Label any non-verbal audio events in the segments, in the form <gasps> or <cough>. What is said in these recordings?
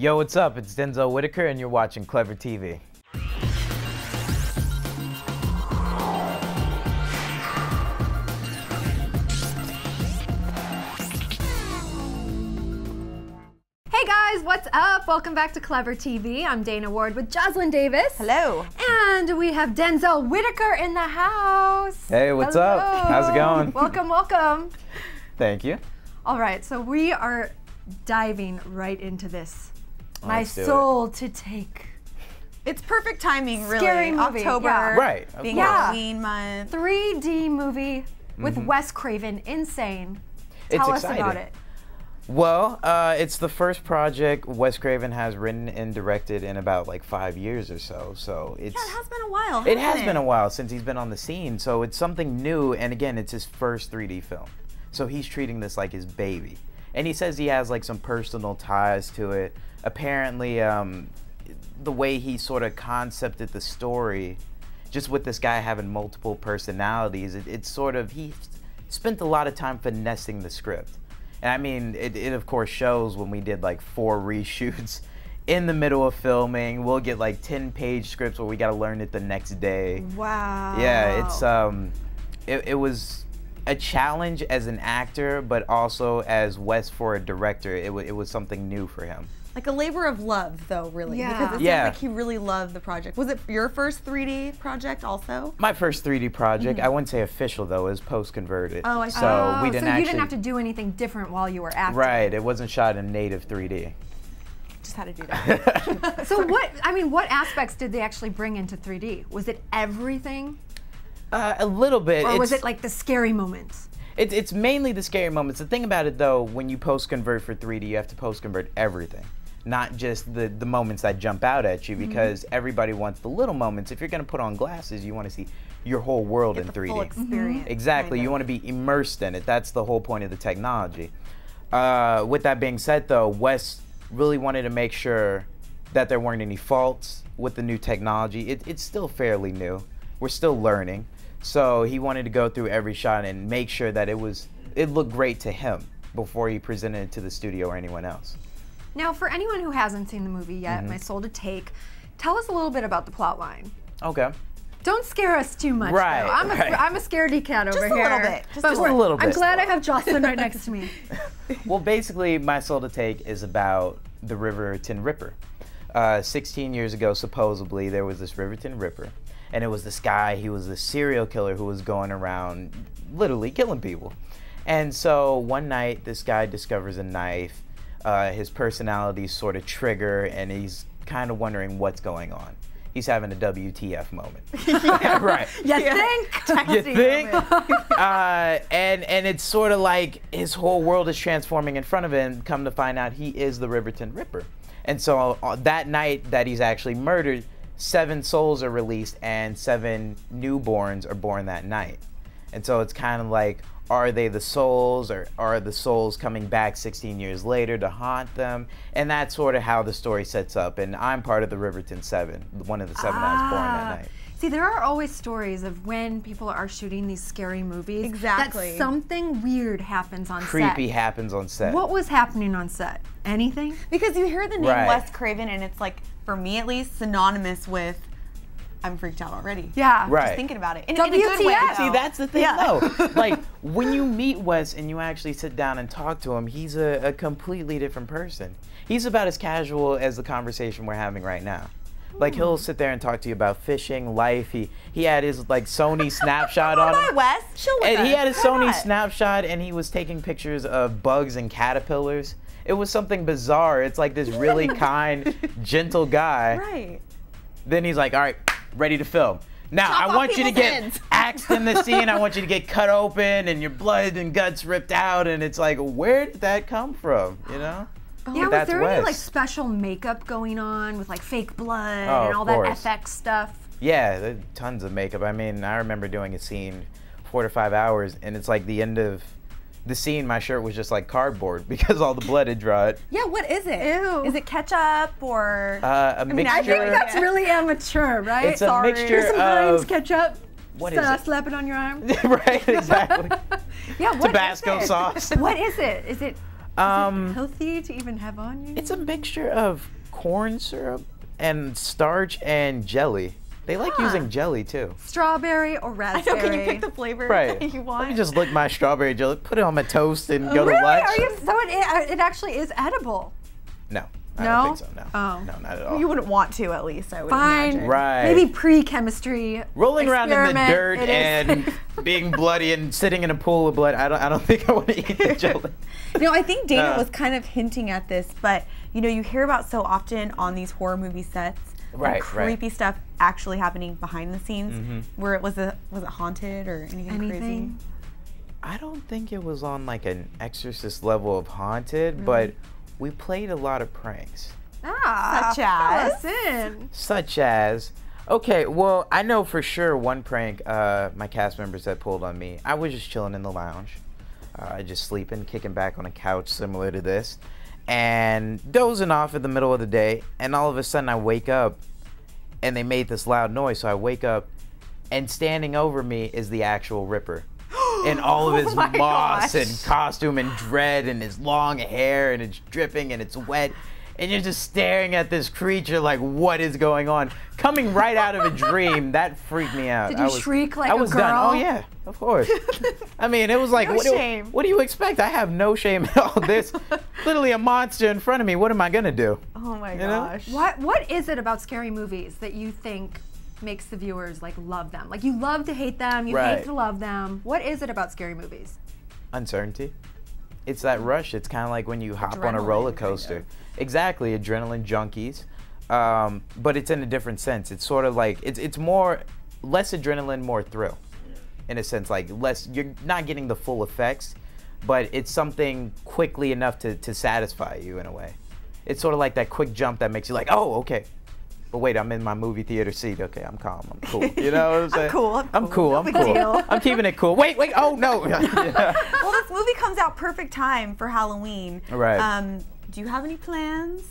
Yo, what's up? It's Denzel Whitaker, and you're watching Clevver TV. Hey guys, what's up? Welcome back to Clevver TV. I'm Dana Ward with Joslyn Davis. Hello. And we have Denzel Whitaker in the house. Hey, what's up? How's it going? Welcome, welcome. Thank you. All right, so we are diving right into this. My let's it. soul to take. It's perfect timing, really. Scary movie, October, yeah. Right, of being course. Halloween month. 3D movie with Wes Craven. Insane. It's Tell us exciting. about it. Well, uh, it's the first project Wes Craven has written and directed in about like five years or so. So it's Yeah, it has been a while. it hasn't has been a while since he's been on the scene. So it's something new, and again, it's his first 3D film. So he's treating this like his baby, and he says he has like some personal ties to it. Apparently, um, the way he sort of concepted the story, just with this guy having multiple personalities, it, it's sort of he spent a lot of time finessing the script. And I mean, it, it of course shows when we did like four <laughs> reshoots in the middle of filming. We'll get like 10 page scripts where we got to learn it the next day. Wow. Yeah, it's um, it, it was a challenge as an actor, but also as Wes for a director. It, wa it was something new for him. Like a labor of love, though, really. Yeah. Because it Yeah. like he really loved the project. Was it your first 3D project also? My first 3D project, mm-hmm. I wouldn't say official though, is post converted. Oh, I see. Oh, so Oh, we didn't so actually. you didn't have to do anything different while you were acting. Right, it wasn't shot in native 3D. Just had to do that. <laughs> So what? I mean, what aspects did they actually bring into 3D? Was it everything, Uh, a little bit. or was It's- it like the scary moments? It's, it's mainly the scary moments. The thing about it though, when you post convert for 3D, you have to post convert everything, not just the, the moments that jump out at you Mm-hmm. because everybody wants the little moments. If you're going to put on glasses, you want to see your whole world in the 3D. full experience. Exactly. kind You want to be immersed in it. That's the whole point of the technology. Uh, with that being said, though, Wes really wanted to make sure that there weren't any faults with the new technology. It, it's still fairly new. We're still learning. So he wanted to go through every shot and make sure that it was it looked great to him before he presented it to the studio or anyone else. Now, for anyone who hasn't seen the movie yet, Mm-hmm. My Soul to Take, tell us a little bit about the plot line. Okay. Don't scare us too much. Right, though. I'm, right. a, I'm a scaredy cat over a here. Just a little bit, just But a we're- little I'm glad I have Joslyn right next to me. <laughs> <laughs> Well, basically, My Soul to Take is about the Riverton Ripper. Uh, 16 years ago, supposedly, there was this Riverton Ripper, and it was this guy, he was a serial killer who was going around literally killing people. And so one night, this guy discovers a knife. Uh, his personalities sort of trigger, and he's kind of wondering what's going on. He's having a WTF moment. <laughs> <laughs> right. You think? <laughs> You think? uh, and and it's sort of like his whole world is transforming in front of him. Come to find out, he is the Riverton Ripper. And so uh, that night that he's actually murdered, seven souls are released and seven newborns are born that night. And so it's kind of like, are they the souls or are the souls coming back 16 years later to haunt them? And that's sort of how the story sets up. And I'm part of the Riverton Seven, one of the seven that was born Ah. that night. See, there are always stories of when people are shooting these scary movies. Exactly. That something weird happens on Creepy set. Creepy happens on set. What was happening on set? Anything? Because you hear the name Right. Wes Craven, and it's like, for me at least, synonymous with I'm freaked out already. Yeah. Right. Just thinking about it. In, in a good way. WTF. See, that's the thing, Yeah. though. <laughs> like when you meet Wes and you actually sit down and talk to him, he's a, a completely different person. He's about as casual as the conversation we're having right now. Like he'll sit there and talk to you about fishing, life. He he had his like Sony <laughs> snapshot on him. Wes. Chill with And he had his Why Sony not? snapshot and he was taking pictures of bugs and caterpillars. It was something bizarre. It's like this really <laughs> kind, gentle guy. Right. Then he's like, all right, ready to film. Now, Chop I want you to get heads." axed in the <laughs> scene. I want you to get cut open and your blood and guts ripped out. And it's like, where did that come from? You know? Yeah, was that's there any like special makeup going on with like fake blood Oh, and of all that. FX stuff? Yeah, tons of makeup. I mean, I remember doing a scene four to five hours, and it's like the end of the scene. My shirt was just like cardboard <laughs> because all the blood had dried. Yeah, what is it? Ew. Is it ketchup or Uh, a mean, mixture. I think That's really amateur, right? It's a Sorry. mixture Here's some Heinz of- ketchup. What uh, it? Slap it on your arm. <laughs> right, exactly. <laughs> yeah, what is Tabasco it? sauce. What is it? Is it Um, Healthy to even have on you? it's a mixture of corn syrup and starch and jelly. They like Huh. using jelly too. strawberry or I raspberry. know. Can you pick the flavor Right. that you want? Let me just lick my strawberry jelly, put it on my toast, and go really? to lunch. Are you, so it, it, it actually is edible. No, I No? don't think so. No, Oh. no, not at all. You wouldn't want to, at least. I would Fine. imagine. Right. Maybe pre-chemistry. Rolling around in the dirt and <laughs> being bloody and sitting in a pool of blood. I don't. I don't think I want to eat the jelly. <laughs> No, I think Dana Uh. was kind of hinting at this, but you know, you hear about so often on these horror movie sets, the Right, right. creepy stuff actually happening behind the scenes, Mhm. where it was a was it haunted or anything, Anything? I don't think it was on like an Exorcist level of haunted, but we played a lot of pranks. Ah, Such as? us in. such as okay well i know for sure one prank uh, my cast members had pulled on me i was just chilling in the lounge uh, just sleeping kicking back on a couch similar to this and dozing off in the middle of the day and all of a sudden i wake up and they made this loud noise so i wake up and standing over me is the actual ripper <gasps> in all of his Oh moss gosh. and costume and dread and his long hair and it's dripping and it's wet. And you're just staring at this creature like what is going on? Coming right out of a dream <laughs> that freaked me out. Did I you was, shriek like I a was done. Oh yeah of course. <laughs> I mean it was like No what, do, what do you expect? I have no shame at all. This <laughs> literally a monster in front of me. What am i gonna do? Oh my know? gosh. What What is it about scary movies that you think makes the viewers like love them? Like you love to hate them, you Right. hate to love them. What is it about scary movies? uncertainty. It's that rush. It's kind of like when you hop on a Adrenaline, roller kind coaster. of. Exactly, adrenaline junkies. Um, but it's in a different sense. It's sort of like it's it's more less adrenaline, more thrill. In a sense, like less you're not getting the full effects, but it's something quickly enough to, to satisfy you in a way. It's sort of like that quick jump that makes you like, oh, okay. But wait, I'm in my movie theater seat. Okay, I'm calm. I'm cool. <laughs> You know what I'm saying? cool, I'm I'm cool. cool. I'm cool. deal. <laughs> I'm keeping it cool. Wait, wait. Oh no. <laughs> Yeah. Well, this movie comes out perfect time for Halloween. Right. Um, do you have any plans?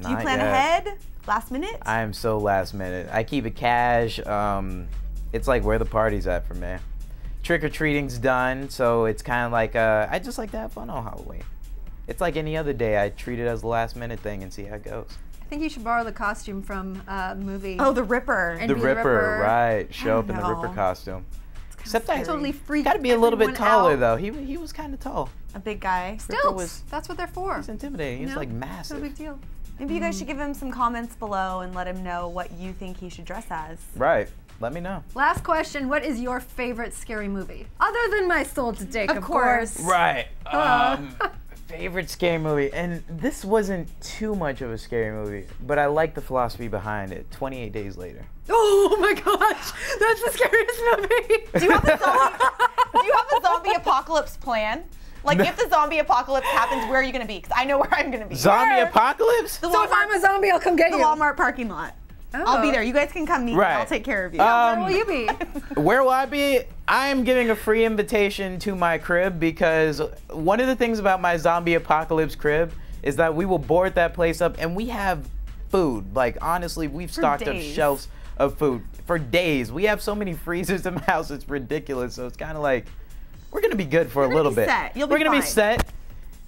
Do you plan yet. ahead? Last minute? I am so last minute. I keep it cash. Um, it's like where the party's at for me. Trick or treating's done, so it's kind of like uh, I just like to have fun on Halloween. It's like any other day. I treat it as a last minute thing and see how it goes. I think you should borrow the costume from uh, movie. oh, the Ripper. And The be Ripper, the Ripper. right? Show up in the. Ripper costume. Except I totally freaked Got to be a little bit taller out. though. He he was kind of tall. a big guy. Stilts. was- That's what they're for. He's intimidating. He's No, like massive. No massive. big deal. Maybe you guys should give him some comments below and let him know what you think he should dress as. Right. Let me know. Last question: What is your favorite scary movie, other than My Soul to Take? Of, Of course. Right. Uh. Um, <laughs> favorite scary movie, and this wasn't too much of a scary movie, but I like the philosophy behind it. Twenty Eight Days Later. <laughs> Oh my gosh, that's the scariest movie. Do you have a zombie, do you have a zombie apocalypse plan? Like, if the zombie apocalypse happens, where are you going to be? Because I know where I'm going to be. Zombie Where? apocalypse? The so if I'm a zombie, I'll come get the you. Walmart parking lot. I'll be there. You guys can come meet me. Right. I'll take care of you. Um, Where will you be? <laughs> Where will I be? I am giving a free invitation to my crib because one of the things about my zombie apocalypse crib is that we will board that place up and we have food. Like honestly, we've stocked up shelves of food for days. We have so many freezers in my <laughs> house, it's ridiculous. So it's kind of like we're gonna be good for a gonna little be bit. set. You'll be we're gonna be set.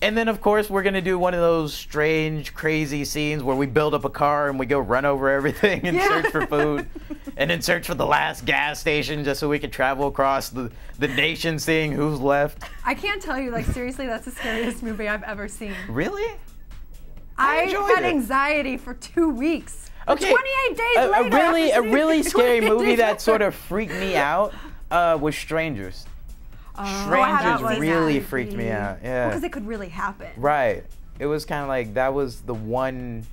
And then, of course, we're gonna do one of those strange, crazy scenes where we build up a car and we go run over everything and Yeah. search for food, <laughs> and then search for the last gas station just so we can travel across the, the nation, seeing who's left. I can't tell you, like seriously, that's the scariest movie I've ever seen. Really? I, enjoyed had it. anxiety for two weeks. Okay. 28 days a, a really, a really scary movie that sort of freaked me <laughs> out uh, was Strangers. Oh, Strangers was really creepy. freaked me out. Yeah. because it could really happen. Right. It was kind of like that was the one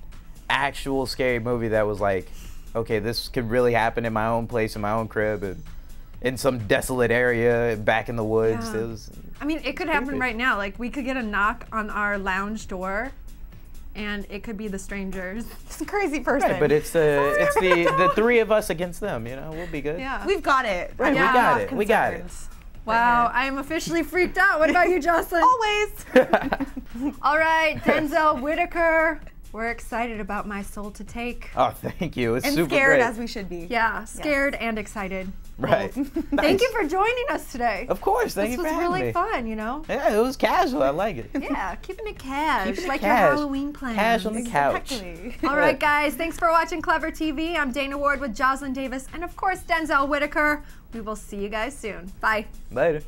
actual scary movie that was like, okay, this could really happen in my own place, in my own crib, and in some desolate area back in the woods. Yeah. It was. I mean, it could happen Creepy. right now. Like we could get a knock on our lounge door, and it could be the strangers. <laughs> Just a crazy person. Right, but it's the <laughs> it's the the three of us against them. You know, we'll be good. Yeah. We've got it. Right, Yeah. we got Not it. We got it. Concerned. wow, I am officially freaked out. What about you, Joslyn? <laughs> Always. <laughs> All right, Denzel Whitaker. We're excited about My Soul to Take. oh, thank you. It's and super scared great. as we should be. Yeah, scared and excited. Right. <laughs> Thank Nice. you for joining us today. Of course. Thank this you for having really me. fun, you know? Yeah, it was casual. I like it. Yeah, <laughs> keeping it cash, Keeping it like cash. your Halloween plans. Cash on the couch. Exactly. <laughs> All right, guys, thanks for watching Clevver TV. I'm Dana Ward with Joslyn Davis and, of course, Denzel Whitaker. We will see you guys soon. Bye. Later.